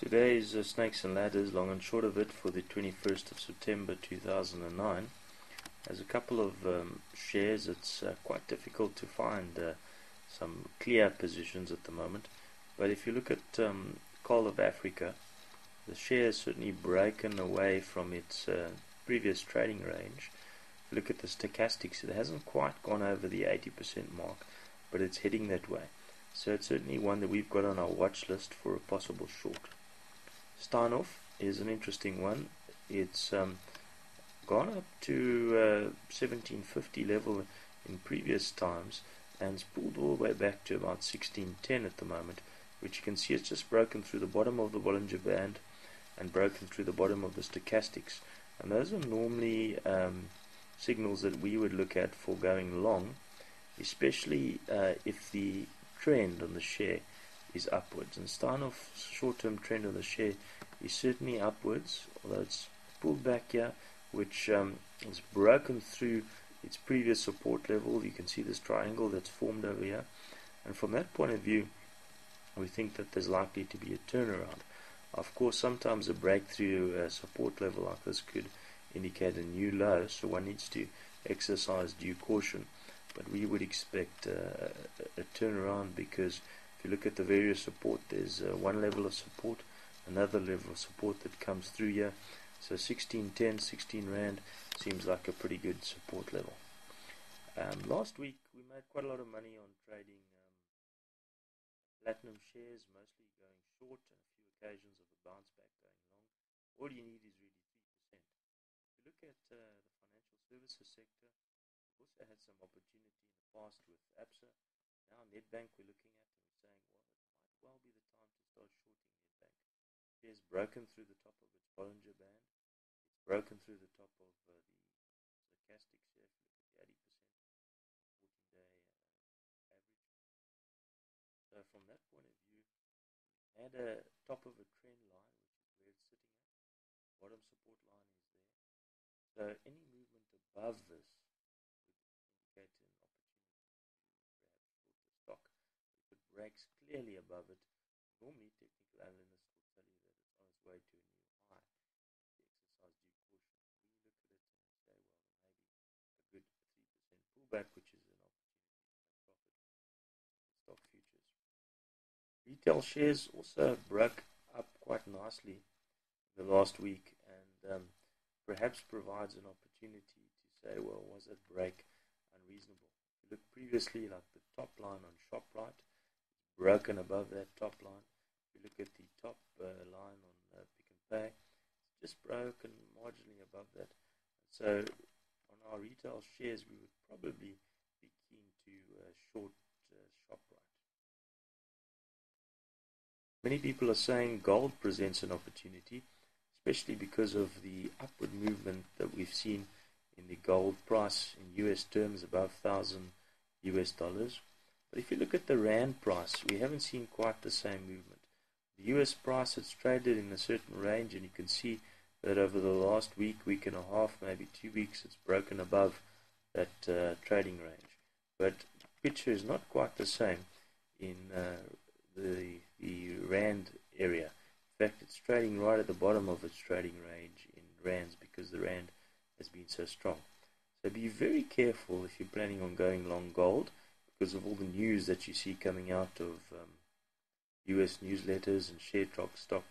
Today is uh, Snakes and Ladders, long and short of it, for the 21st of September 2009. There's a couple of um, shares, it's uh, quite difficult to find uh, some clear positions at the moment. But if you look at um, Coal of Africa, the share has certainly broken away from its uh, previous trading range. If you look at the stochastics, it hasn't quite gone over the 80% mark, but it's heading that way. So it's certainly one that we've got on our watch list for a possible short. Steinhoff is an interesting one. It's um, gone up to uh, 1750 level in previous times and it's pulled all the way back to about 1610 at the moment, which you can see it's just broken through the bottom of the Bollinger Band and broken through the bottom of the stochastics. And those are normally um, signals that we would look at for going long, especially uh, if the trend on the share is upwards. And Steinhoff's short-term trend of the share is certainly upwards, although it's pulled back here, which um, is broken through its previous support level. You can see this triangle that's formed over here. And from that point of view, we think that there's likely to be a turnaround. Of course, sometimes a breakthrough uh, support level like this could indicate a new low, so one needs to exercise due caution. But we would expect uh, a turnaround because if you look at the various support, there's uh, one level of support, another level of support that comes through here. So 1610, 16 Rand seems like a pretty good support level. Um, last week we made quite a lot of money on trading um, platinum shares, mostly going short and a few occasions of a bounce back going long. All you need is really 3%. If you look at uh, the financial services sector, we've also had some opportunity in the past with ABSA. Now Nedbank we're looking at and we're saying, well it might well be the time to start shorting Nedbank. It has broken through the top of its Bollinger Band. It's broken through the top of uh, the stochastic. If look at the 80% 14 day uh, average. So from that point of view, had a top of a trend line, which is where it's sitting at. Bottom support line is there. So any movement above this would indicate an opportunity to perhaps short the stock. Breaks clearly above it, normally technical analysts will tell you that it's on its way to a new high. You exercise due caution, we look at it and say, well, there may be a good 3% pullback, which is an opportunity to make profit the stock futures. Retail shares also broke up quite nicely the last week and um, perhaps provides an opportunity to say, well, was that break unreasonable? You look previously, like the top line on ShopRite, broken above that top line. If you look at the top uh, line on uh, Pick n Pay, it's just broken marginally above that. So on our retail shares, we would probably be keen to uh, short uh, ShopRite. Many people are saying gold presents an opportunity, especially because of the upward movement that we've seen in the gold price in US terms above 1000 US dollars. But if you look at the Rand price, we haven't seen quite the same movement. The US price has traded in a certain range, and you can see that over the last week, week and a half, maybe two weeks, it's broken above that uh, trading range. But the picture is not quite the same in uh, the, the Rand area. In fact, it's trading right at the bottom of its trading range in Rands because the Rand has been so strong. So be very careful if you're planning on going long gold because of all the news that you see coming out of um, US newsletters and share stock